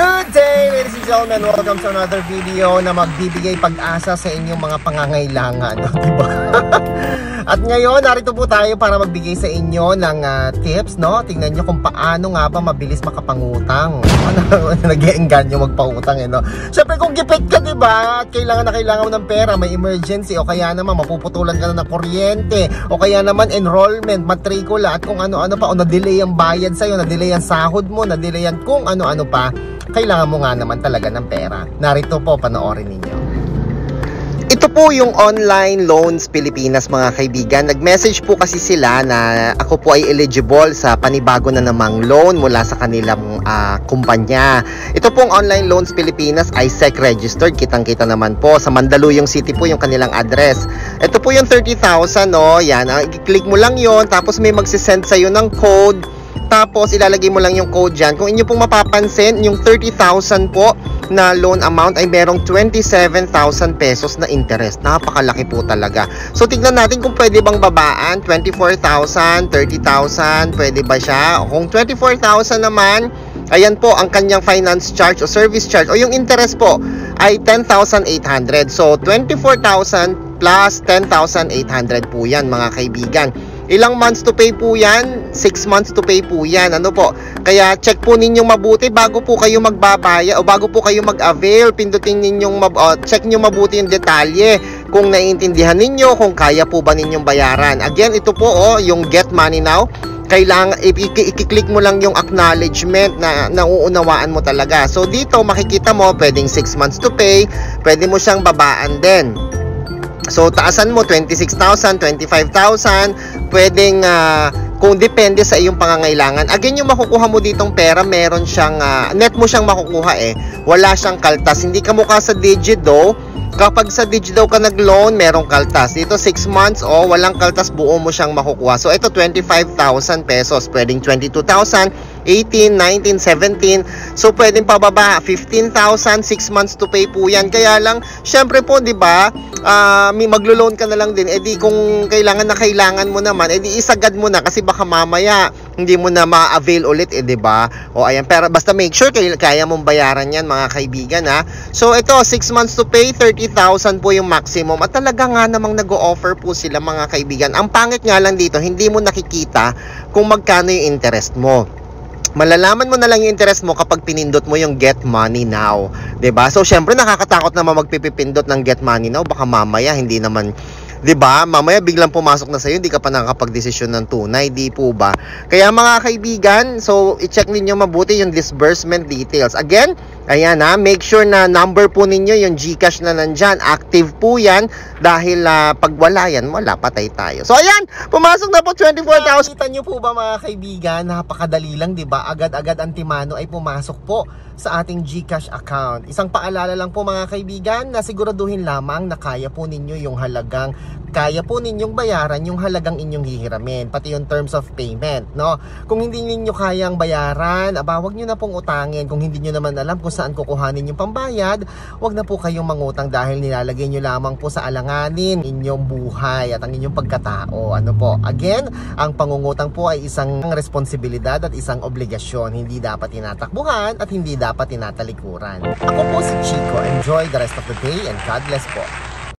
Good day, ladies and gentlemen. Welcome to another video na magbibigay pag-asa sa inyong mga pangangailangan. Diba? At ngayon, narito po tayo para magbigay sa inyo ng uh, tips, no? Tingnan nyo kung paano nga ba mabilis makapangutang. Nag-iengganyo magpautang, eh, no? Siyempre, kung gipit ka, di ba? At kailangan na kailangan mo ng pera, may emergency, o kaya naman mapuputulan ka na ng kuryente, o kaya naman enrollment, matrikula, at kung ano-ano pa, o na-delay ang bayad sa'yo, na-delay ang sahod mo, na-delay ang kung ano-ano pa, kailangan mo nga naman talaga ng pera. Narito po, panoorin ninyo. Ito po yung Online Loans Pilipinas mga kaibigan. Nag-message po kasi sila na ako po ay eligible sa panibago na namang loan mula sa kanilang uh, kumpanya. Ito pong Online Loans Pilipinas ay SEC registered. Kitang-kita naman po. Sa Mandaluyong City po yung kanilang address. Ito po yung 30,000 no. Yan. Uh, i-click mo lang yon Tapos may magsisend sa'yo ng code tapos ilalagay mo lang yung code dyan. Kung inyo pong mapapansin, yung 30,000 po na loan amount ay merong 27,000 pesos na interest. Napakalaki po talaga. So tignan natin kung pwede bang babaan. 24,000, 30,000, pwede ba siya? Kung 24,000 naman, ayan po ang kanyang finance charge o service charge o yung interest po ay 10,800. So 24,000 plus 10,800 po yan mga kaibigan. Ilang months to pay po yan? 6 months to pay po yan. Ano po? Kaya check po ninyong mabuti bago po kayo magbabaya o bago po kayo mag-avail. Pindutin ninyong, mab uh, check nyo mabuti yung detalye kung naiintindihan ninyo, kung kaya po ba ninyong bayaran. Again, ito po oh, yung Get Money Now kailangan i-click mo lang yung acknowledgement na nauunawaan mo talaga. So dito makikita mo pwedeng 6 months to pay, pwede mo siyang babaan din. So taasan mo 26,000, 25,000, pwedeng uh, kung depende sa iyong pangangailangan. Again, yung makukuha mo ditong pera, meron siyang uh, net mo siyang makukuha eh. Wala siyang kaltas. Hindi ka mukha sa Digido. Kapag sa Digido ka nag-loan, merong kaltas. Dito 6 months, oh, walang kaltas, buo mo siyang makukuha. So ito 25,000 pesos, pwedeng 22,000 18, 19, 17. So pwedeng pababa 15,000, 6 months to pay po 'yan. Kaya lang syempre po 'di ba? Uh, maglo-loan ka na lang din. Eh di kung kailangan na kailangan mo naman, eh di isagad mo na kasi baka mamaya hindi mo na ma-avail ulit eh 'di ba? O ayan, pero basta make sure kaya, kaya mong bayaran 'yan mga kaibigan ha. So ito 6 months to pay, 30,000 po yung maximum. At talaga nga namang nag-o-offer po sila mga kaibigan. Ang pangit nga lang dito, hindi mo nakikita kung magkano yung interest mo malalaman mo na lang yung interest mo kapag pinindot mo yung get money now. ba? So syempre nakakatakot naman magpipindot ng get money now baka mamaya hindi naman 'di ba? Mamaya biglang pumasok na sa iyo, hindi ka pa nakakapag-desisyon ng tunay, di po ba? Kaya mga kaibigan, so i-check niyo mabuti yung disbursement details. Again, ayan ha, make sure na number po ninyo yung GCash na nandyan, active po 'yan dahil uh, pag wala yan, wala patay tayo. So ayan, pumasok na po 24,000. Kita niyo po ba mga kaibigan, napakadali lang 'di ba? Agad-agad ang timano ay pumasok po sa ating GCash account. Isang paalala lang po mga kaibigan na siguraduhin lamang na kaya po ninyo yung halagang kaya po ninyong bayaran yung halagang inyong hihiramin, pati yung terms of payment, no? Kung hindi ninyo kayang bayaran, aba, wag nyo na pong utangin. Kung hindi nyo naman alam kung saan kukuhanin yung pambayad, wag na po kayong mangutang dahil nilalagay nyo lamang po sa alanganin inyong buhay at ang inyong pagkatao. Ano po? Again, ang pangungutang po ay isang responsibilidad at isang obligasyon. Hindi dapat tinatakbuhan at hindi dapat tinatalikuran. Ako po si Chico. Enjoy the rest of the day and God bless po.